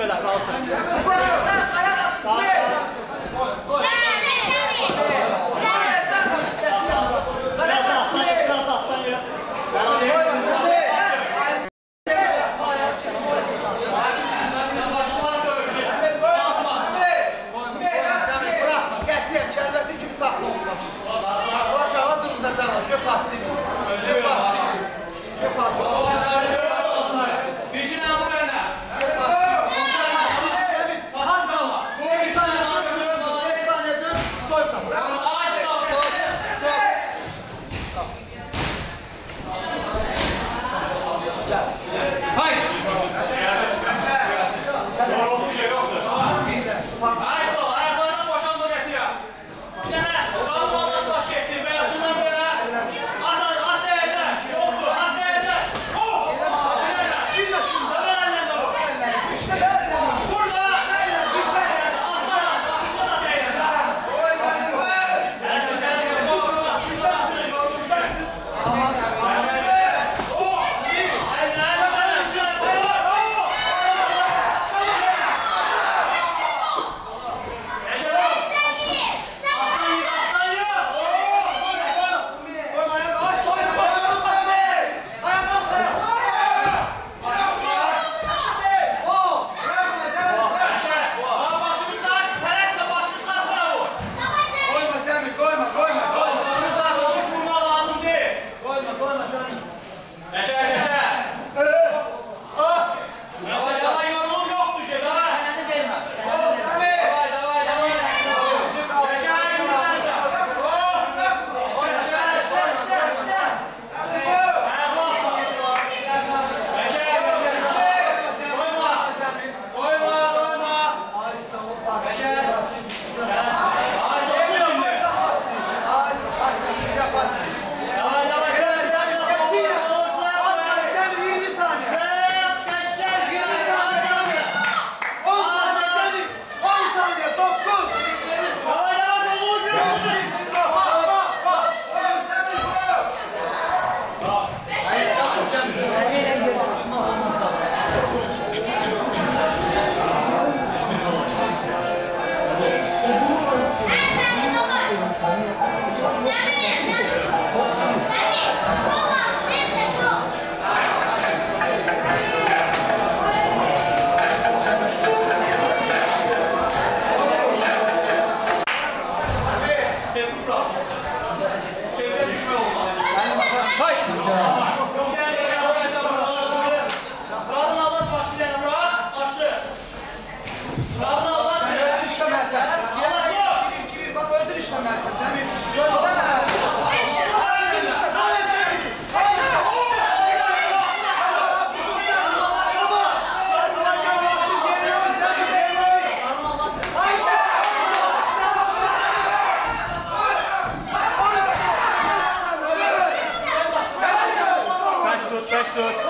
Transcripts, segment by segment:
fais la passe. じゃあ Gracias. Vallahi var ya. Sen özür işlemezsen. Kirin kirin bak özür işlemezsen. Tamam. Özür Let's do it.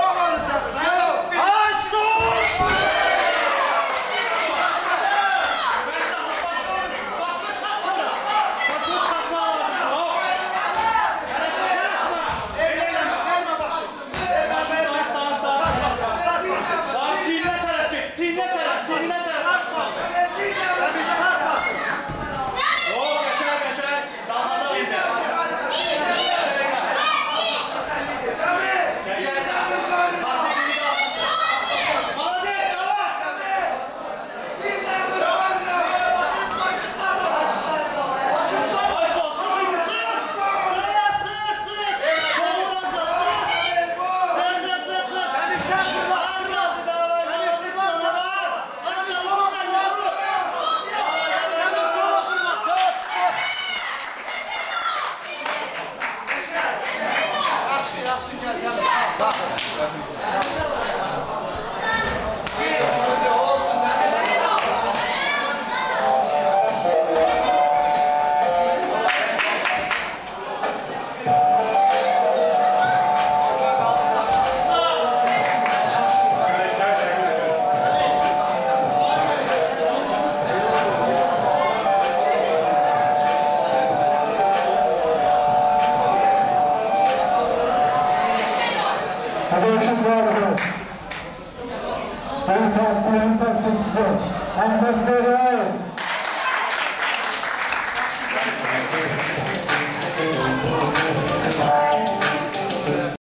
Tá. Então, 40 a 500. Vamos ver